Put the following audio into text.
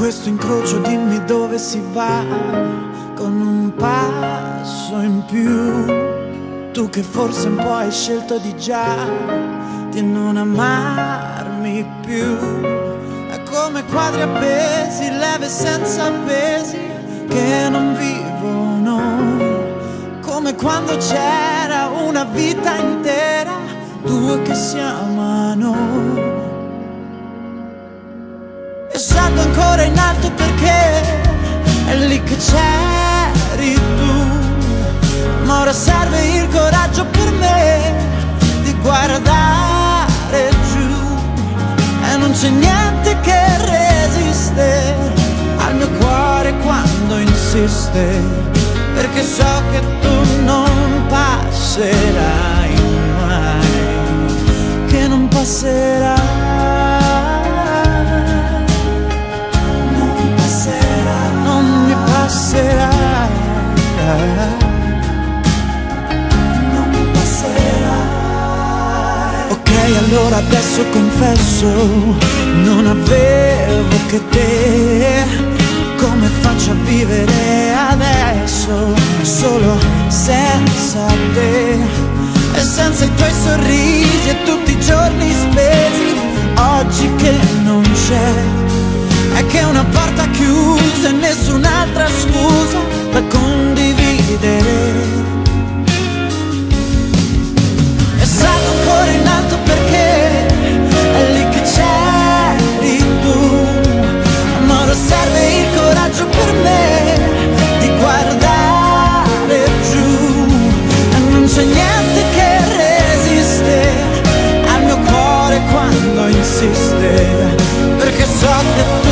questo incrocio dimmi dove si va con un passo in più. Tu che forse un po' hai scelto di già di non amarmi più. È come quadri appesi, leve senza pesi che non vivono. Come quando c'era una vita intera, due che si amano ancora in alto perché è lì che c'eri tu. Ma ora serve il coraggio per me di guardare giù. E non c'è niente che resiste al mio cuore quando insiste. Perché so che tu non passerai mai, che non passerai. Adesso confesso, non avevo che te. Come faccio a vivere adesso, solo senza te? E senza i tuoi sorrisi e tutti i giorni spesi, oggi che non c'è è che una porta chiusa e nessun'altra scusa insiste perché so che tu